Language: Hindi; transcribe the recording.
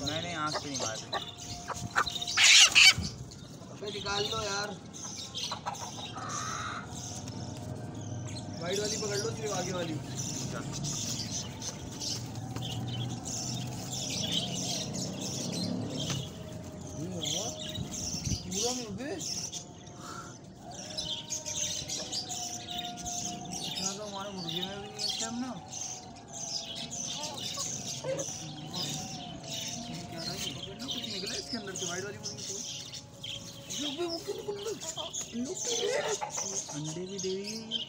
मैंने आँख से नहीं मारी। निकाल लो यार। वाइट वाली पकड़ लो सिर्फ़ आगे वाली। पूरा में ना क्या रहा है ये कुछ निकला इसके अंदर से वाइट वाली मुर्गी वो क्यों निकल रहा अंडे भी दे रही है।